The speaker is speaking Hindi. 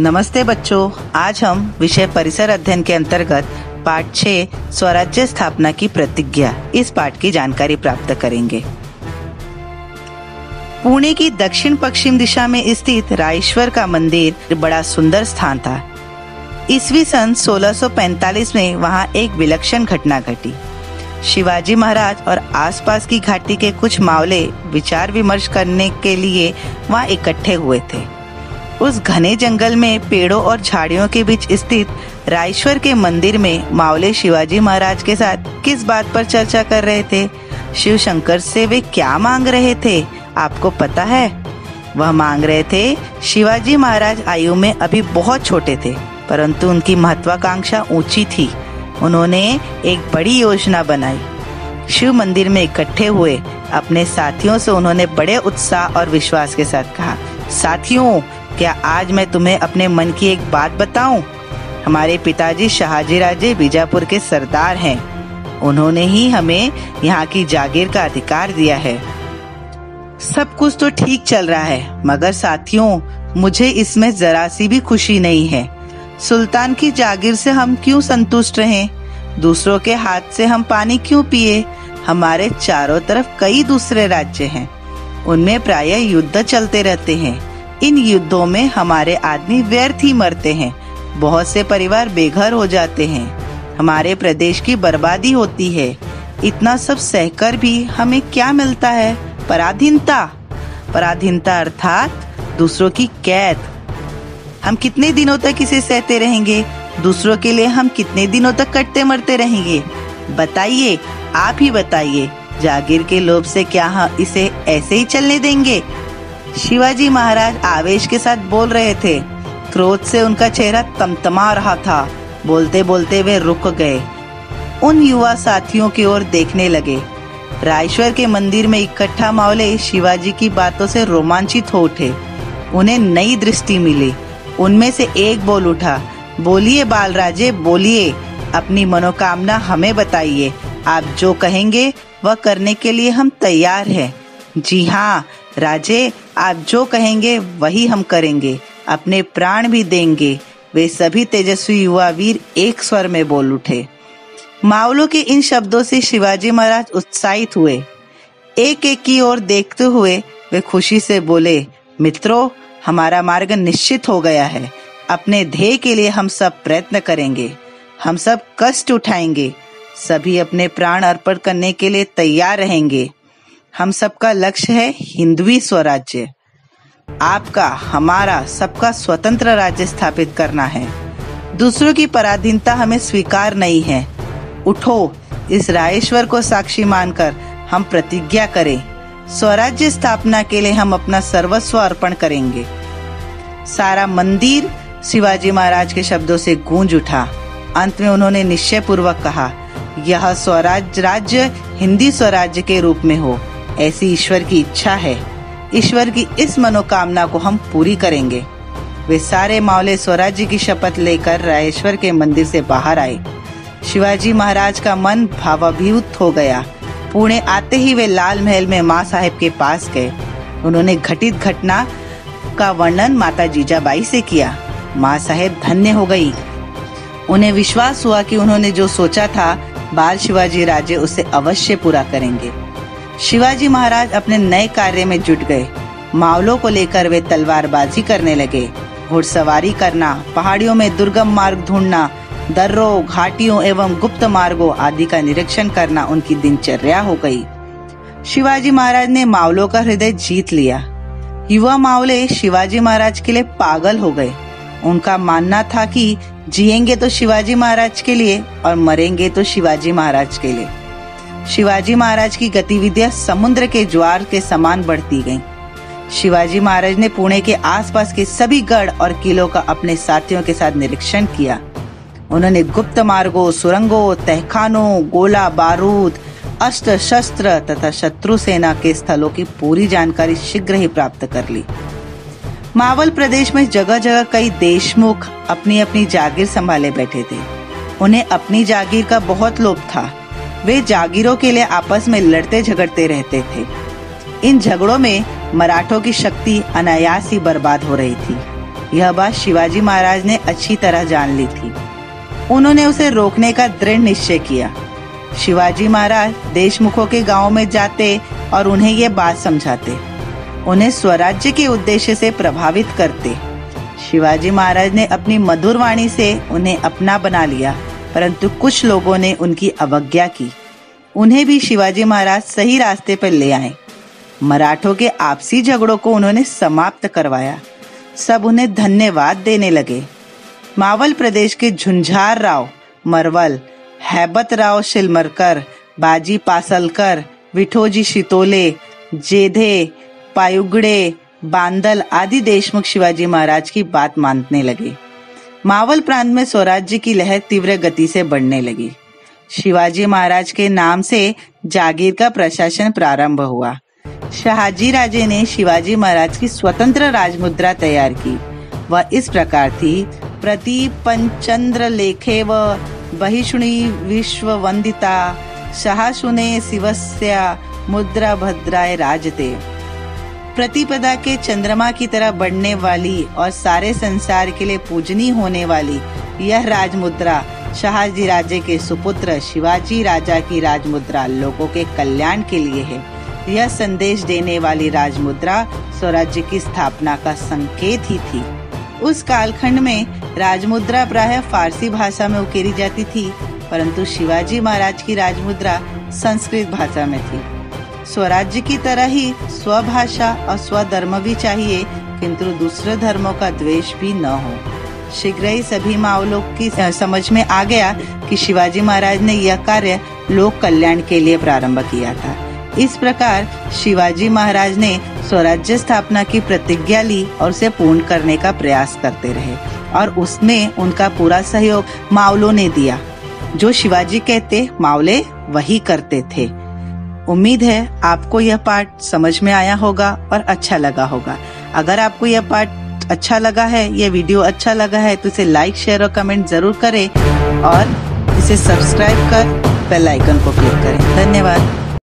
नमस्ते बच्चों, आज हम विषय परिसर अध्ययन के अंतर्गत पाठ 6 स्वराज्य स्थापना की प्रतिज्ञा, इस पाठ की जानकारी प्राप्त करेंगे। पुणे की दक्षिण पश्चिम दिशा में स्थित रायश्वर का मंदिर बड़ा सुंदर स्थान था। ईसवी सन 1645 में वहाँ एक विलक्षण घटना घटी। शिवाजी महाराज और आसपास की घाटी के कुछ मावले विचार विमर्श करने के लिए वहाँ इकट्ठे हुए थे। उस घने जंगल में पेड़ों और झाड़ियों के बीच स्थित रायश्वर के मंदिर में मावले शिवाजी महाराज के साथ किस बात पर चर्चा कर रहे थे? शिव शंकर से वे क्या मांग रहे थे? आपको पता है? वह मांग रहे थे, शिवाजी महाराज आयु में अभी बहुत छोटे थे, परंतु उनकी महत्वाकांक्षा ऊँची थी। उन्होंने एक बड़ी योजना बनाई। शिव मंदिर में इकट्ठे हुए अपने साथियों से उन्होंने बड़े उत्साह और विश्वास के साथ कहा, साथियों क्या आज मैं तुम्हें अपने मन की एक बात बताऊँ? हमारे पिताजी शाहजी राजे बीजापुर के सरदार हैं। उन्होंने ही हमें यहाँ की जागीर का अधिकार दिया है। सब कुछ तो ठीक चल रहा है, मगर साथियों, मुझे इसमें जरा सी भी खुशी नहीं है। सुल्तान की जागीर से हम क्यों संतुष्ट रहें? दूसरों के हाथ से हम पानी क्यों पिए? हमारे चारों तरफ़ कई दूसरे राज्य हैं। उनमें प्राय युद्ध चलते रहते हैं। इन युद्धों में हमारे आदमी व्यर्थ ही मरते हैं। बहुत से परिवार बेघर हो जाते हैं। हमारे प्रदेश की बर्बादी होती है। इतना सब सहकर भी हमें क्या मिलता है? पराधीनता। पराधीनता अर्थात दूसरों की कैद। हम कितने दिनों तक इसे सहते रहेंगे? दूसरों के लिए हम कितने दिनों तक कटते मरते रहेंगे? बताइए, आप ही बताइए। जागीर के लोभ से क्या हम इसे ऐसे ही चलने देंगे? शिवाजी महाराज आवेश के साथ बोल रहे थे। क्रोध से उनका चेहरा तमतमा रहा था। बोलते बोलते वे रुक गए। उन युवा साथियों की ओर देखने लगे। रायश्वर के मंदिर में इकट्ठा मावले शिवाजी की बातों से रोमांचित हो उठे। उन्हें नई दृष्टि मिली। उनमें से एक बोल उठा, बोलिए बाल राजे बोलिए। अपनी मनोकामना हमें बताइए। आप जो कहेंगे, वह करने के लिए हम तैयार हैं। जी हाँ राजे आप जो कहेंगे, वही हम करेंगे। अपने प्राण भी देंगे। वे सभी तेजस्वी युवा वीर एक स्वर में बोल उठे। मावलों के इन शब्दों से शिवाजी महाराज उत्साहित हुए। एक एक की ओर देखते हुए वे खुशी से बोले, मित्रों, हमारा मार्ग निश्चित हो गया है। अपने ध्येय के लिए हम सब प्रयत्न करेंगे। हम सब कष्ट उठाएँगे। सभी अपने प्राण अर्पण करने के लिए तैयार रहेंगे। हम सबका लक्ष्य है हिंदवी स्वराज्य। आपका, हमारा, सबका स्वतंत्र राज्य स्थापित करना है। दूसरों की पराधीनता हमें स्वीकार नहीं है। उठो, इस रायेश्वर को साक्षी मानकर हम प्रतिज्ञा करें। स्वराज्य स्थापना के लिए हम अपना सर्वस्व अर्पण करेंगे। सारा मंदिर शिवाजी महाराज के शब्दों से गूंज उठा। अंत में उन्होंने निश्चय पूर्वक कहा, यह स्वराज राज्य हिंदी स्वराज्य के रूप में हो। ऐसी ईश्वर की इच्छा है। ईश्वर की इस मनोकामना को हम पूरी करेंगे। वे सारे मावले स्वराज्य की शपथ लेकर रायेश्वर के मंदिर से बाहर आए। शिवाजी महाराज का मन भावाभिभूत हो गया। पुणे आते ही वे लाल महल में माँ साहेब के पास गए। उन्होंने घटित घटना का वर्णन माता जीजाबाई से किया। माँ साहेब धन्य हो गई। उन्हें विश्वास हुआ कि उन्होंने जो सोचा था, बाल शिवाजी राजे उसे अवश्य पूरा करेंगे। शिवाजी महाराज अपने नए कार्य में जुट गए। मावलों को लेकर वे तलवारबाजी करने लगे। घुड़सवारी करना, पहाड़ियों में दुर्गम मार्ग ढूंढना, दर्रों, घाटियों एवं गुप्त मार्गों आदि का निरीक्षण करना उनकी दिनचर्या हो गई। शिवाजी महाराज ने मावलों का हृदय जीत लिया। युवा मावले शिवाजी महाराज के लिए पागल हो गए। उनका मानना था कि जिएँगे तो शिवाजी महाराज के लिए और मरेंगे तो शिवाजी महाराज के लिए। शिवाजी महाराज की गतिविधियाँ समुद्र के ज्वार के समान बढ़ती गईं। शिवाजी महाराज ने पुणे के आसपास के सभी गढ़ और किलों का अपने साथियों के साथ निरीक्षण किया। उन्होंने गुप्त मार्गों, सुरंगों, तहखानों, गोला बारूद, अस्त्र शस्त्र तथा शत्रु सेना के स्थलों की पूरी जानकारी शीघ्र ही प्राप्त कर ली। मावल प्रदेश में जगह जगह कई देशमुख अपनी अपनी जागीर संभाले बैठे थे। उन्हें अपनी जागीर का बहुत लोभ था। वे जागीरों के लिए आपस में लड़ते झगड़ते रहते थे। इन झगड़ों में मराठों की शक्ति अनायास ही बर्बाद हो रही थी। यह बात शिवाजी महाराज ने अच्छी तरह जान ली थी। उन्होंने उसे रोकने का दृढ़ निश्चय किया। शिवाजी महाराज देशमुखों के गाँव में जाते और उन्हें ये बात समझाते। उन्हें स्वराज्य के उद्देश्य से प्रभावित करते। शिवाजी महाराज ने अपनी मधुर वाणी से उन्हें अपना बना लिया। परंतु कुछ लोगों ने उनकी अवज्ञा की। उन्हें भी शिवाजी महाराज सही रास्ते पर ले आए। मराठों के आपसी झगड़ों को उन्होंने समाप्त करवाया। सब उन्हें धन्यवाद देने लगे। मावल प्रदेश के झुंझार राव, मरवल, हैबत राव शिलमरकर, बाजी पासलकर, विठोजी शितोले, जेधे, पायुगड़े, बांदल आदि देशमुख शिवाजी महाराज की बात मानने लगे। मावल प्रांत में स्वराज्य की लहर तीव्र गति से बढ़ने लगी। शिवाजी महाराज के नाम से जागीर का प्रशासन प्रारंभ हुआ। शाहजी राजे ने शिवाजी महाराज की स्वतंत्र राजमुद्रा तैयार की। वह इस प्रकार थी। प्रति पंचंद्र लेखे व बहिष्णी विश्व वंदिता शहाशुने शिवस्या मुद्रा भद्राय राजते। प्रतिपदा के चंद्रमा की तरह बढ़ने वाली और सारे संसार के लिए पूजनी होने वाली यह राजमुद्रा शाहजी राजे के सुपुत्र शिवाजी राजा की राजमुद्रा लोगों के कल्याण के लिए है। यह संदेश देने वाली राजमुद्रा स्वराज्य की स्थापना का संकेत ही थी। उस कालखंड में राजमुद्रा प्राय फारसी भाषा में उकेरी जाती थी, परंतु शिवाजी महाराज की राजमुद्रा संस्कृत भाषा में थी। स्वराज्य की तरह ही स्वभाषा और स्वधर्म भी चाहिए, किंतु दूसरे धर्मों का द्वेष भी न हो। शीघ्र ही सभी मावलों की समझ में आ गया कि शिवाजी महाराज ने यह कार्य लोक कल्याण के लिए प्रारंभ किया था। इस प्रकार शिवाजी महाराज ने स्वराज्य स्थापना की प्रतिज्ञा ली और उसे पूर्ण करने का प्रयास करते रहे और उसमें उनका पूरा सहयोग मावलों ने दिया। जो शिवाजी कहते, मावले वही करते थे। उम्मीद है आपको यह पार्ट समझ में आया होगा और अच्छा लगा होगा। अगर आपको यह पार्ट अच्छा लगा है, यह वीडियो अच्छा लगा है तो इसे लाइक, शेयर और कमेंट ज़रूर करें और इसे सब्सक्राइब कर बेल आइकन को क्लिक करें। धन्यवाद।